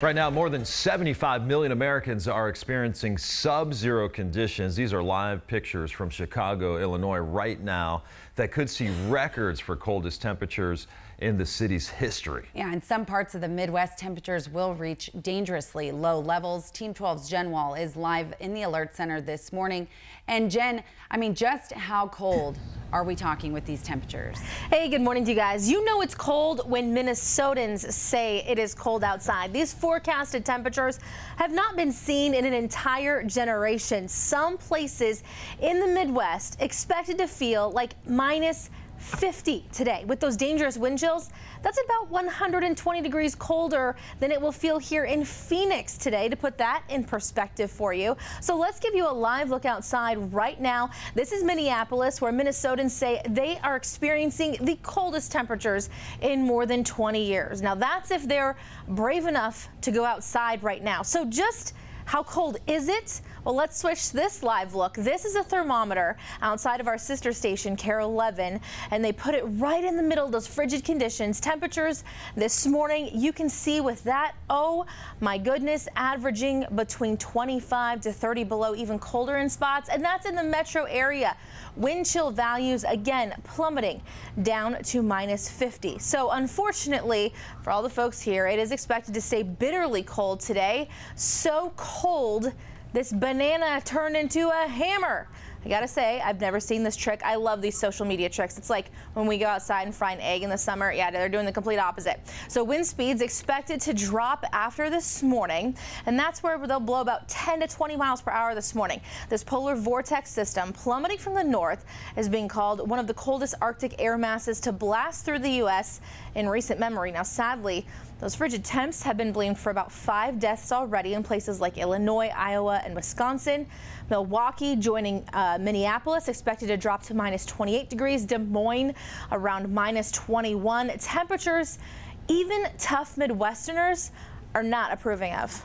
Right now, more than 75 million Americans are experiencing sub-zero conditions. These are live pictures from Chicago, Illinois right now that could see records for coldest temperatures in the city's history. Yeah, in some parts of the Midwest, temperatures will reach dangerously low levels. Team 12's Jen Wahl is live in the Alert Center this morning. And Jen, I mean, just how cold are we talking with these temperatures? Hey, good morning to you guys. You know it's cold when Minnesotans say it is cold outside. These forecasted temperatures have not been seen in an entire generation. Some places in the Midwest expected to feel like minus 50 today with those dangerous wind chills. That's about 120 degrees colder than it will feel here in Phoenix today to put that in perspective for you. So let's give you a live look outside right now. This is Minneapolis where Minnesotans say they are experiencing the coldest temperatures in more than 20 years. Now that's if they're brave enough to go outside right now. So just how cold is it? Well, let's switch this live look. This is a thermometer outside of our sister station, KARE 11, and they put it right in the middle of those frigid conditions. Temperatures this morning, you can see with that, oh my goodness, averaging between 25 to 30 below, even colder in spots, and that's in the metro area. Wind chill values, again, plummeting down to minus 50. So unfortunately, for all the folks here, it is expected to stay bitterly cold today. So cold cold, this banana turned into a hammer. I gotta say, I've never seen this trick. I love these social media tricks. It's like when we go outside and fry an egg in the summer. Yeah, they're doing the complete opposite. So wind speeds expected to drop after this morning, and that's where they'll blow about 10 to 20 miles per hour this morning. This polar vortex system plummeting from the north is being called one of the coldest Arctic air masses to blast through the U.S. in recent memory. Now, sadly, those frigid temps have been blamed for about five deaths already in places like Illinois, Iowa, and Wisconsin. Milwaukee joining uh, Minneapolis expected to drop to minus 28 degrees. Des Moines around minus 21. Temperatures even tough Midwesterners are not approving of.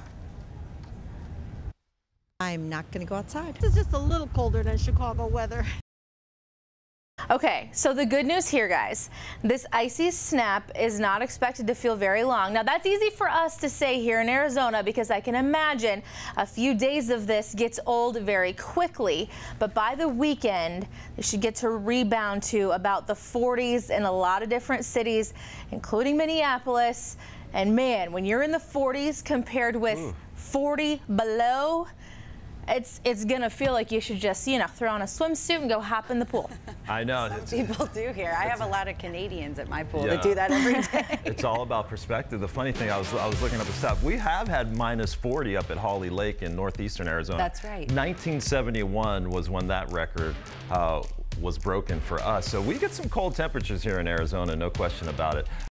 I'm not going to go outside. This is just a little colder than Chicago weather. Okay, so the good news here, guys, this icy snap is not expected to feel very long. Now, that's easy for us to say here in Arizona because I can imagine a few days of this gets old very quickly. But by the weekend, they should get to rebound to about the 40s in a lot of different cities, including Minneapolis. And man, when you're in the 40s compared with Ooh. 40 below, it's it's gonna feel like you should just you know throw on a swimsuit and go hop in the pool. I know. Some people do here. I have a lot of Canadians at my pool yeah. that do that every day. it's all about perspective. The funny thing, I was I was looking up the stuff. We have had minus 40 up at Hawley Lake in northeastern Arizona. That's right. 1971 was when that record. Uh, was broken for us. So we get some cold temperatures here in Arizona, no question about it.